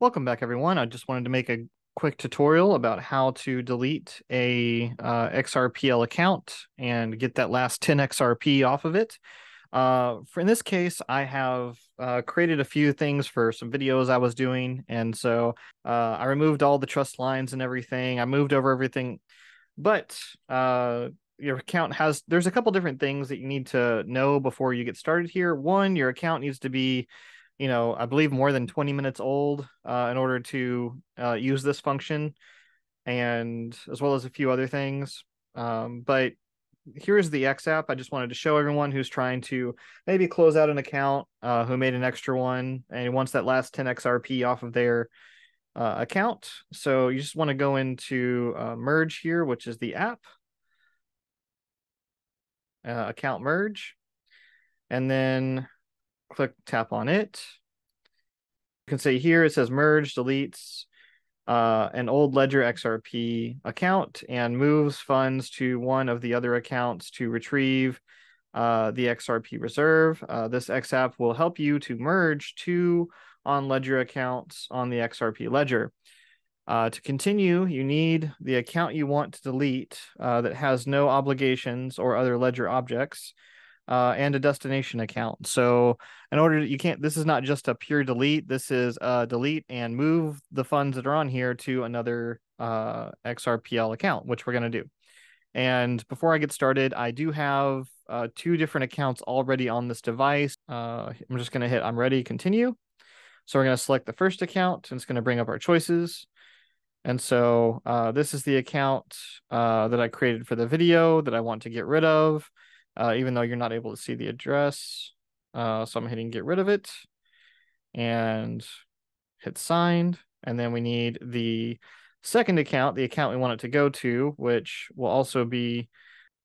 Welcome back, everyone. I just wanted to make a quick tutorial about how to delete a uh, XRPL account and get that last 10 XRP off of it. Uh, for in this case, I have uh, created a few things for some videos I was doing, and so uh, I removed all the trust lines and everything. I moved over everything, but uh, your account has there's a couple different things that you need to know before you get started here. One, your account needs to be you know, I believe more than 20 minutes old uh, in order to uh, use this function, and as well as a few other things. Um, but here's the X app. I just wanted to show everyone who's trying to maybe close out an account, uh, who made an extra one, and wants that last 10 XRP off of their uh, account. So you just want to go into uh, merge here, which is the app, uh, account merge, and then click tap on it. You can see here it says merge, deletes uh, an old Ledger XRP account and moves funds to one of the other accounts to retrieve uh, the XRP reserve. Uh, this XApp will help you to merge two on Ledger accounts on the XRP Ledger. Uh, to continue, you need the account you want to delete uh, that has no obligations or other Ledger objects uh, and a destination account. So in order to, you can't, this is not just a pure delete. This is a delete and move the funds that are on here to another uh, XRPL account, which we're going to do. And before I get started, I do have uh, two different accounts already on this device. Uh, I'm just going to hit I'm ready, continue. So we're going to select the first account and it's going to bring up our choices. And so uh, this is the account uh, that I created for the video that I want to get rid of uh, even though you're not able to see the address. Uh, so I'm hitting get rid of it and hit signed. And then we need the second account, the account we want it to go to, which will also be,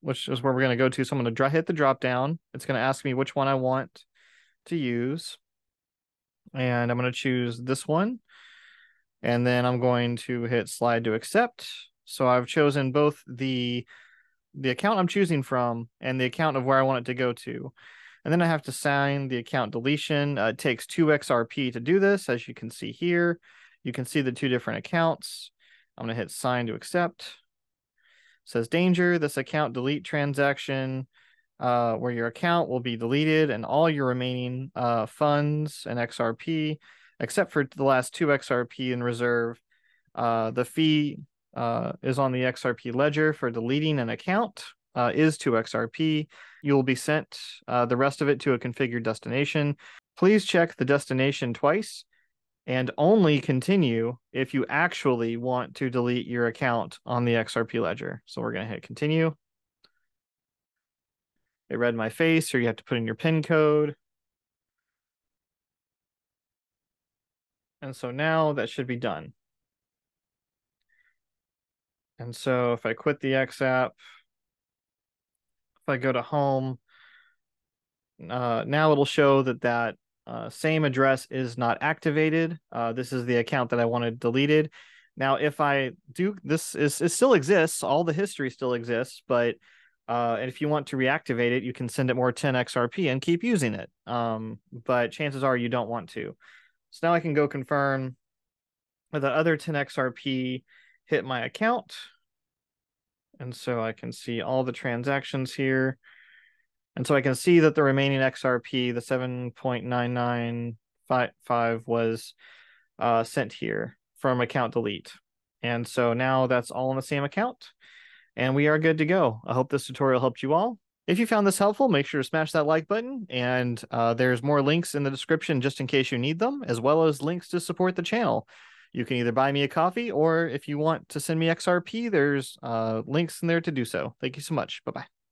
which is where we're going to go to. So I'm going to hit the drop down. It's going to ask me which one I want to use. And I'm going to choose this one. And then I'm going to hit slide to accept. So I've chosen both the the account I'm choosing from and the account of where I want it to go to. And then I have to sign the account deletion. Uh, it takes 2 XRP to do this, as you can see here. You can see the two different accounts. I'm going to hit sign to accept. It says danger, this account delete transaction uh, where your account will be deleted and all your remaining uh, funds and XRP, except for the last 2 XRP in reserve. Uh, the fee uh, is on the XRP ledger for deleting an account uh, is two XRP. You will be sent uh, the rest of it to a configured destination. Please check the destination twice and only continue if you actually want to delete your account on the XRP ledger. So we're going to hit continue. It read my face, or you have to put in your PIN code. And so now that should be done. And so if I quit the X app, if I go to home, uh, now it'll show that that uh, same address is not activated. Uh, this is the account that I wanted deleted. Now, if I do, this is it still exists. All the history still exists, but uh, and if you want to reactivate it, you can send it more 10 XRP and keep using it. Um, but chances are you don't want to. So now I can go confirm that the other 10 XRP hit my account. And so I can see all the transactions here. And so I can see that the remaining XRP, the 7.9955 was uh, sent here from account delete. And so now that's all in the same account and we are good to go. I hope this tutorial helped you all. If you found this helpful, make sure to smash that like button. And uh, there's more links in the description just in case you need them, as well as links to support the channel you can either buy me a coffee or if you want to send me XRP, there's uh, links in there to do so. Thank you so much. Bye bye.